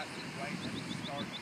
prices right at the start.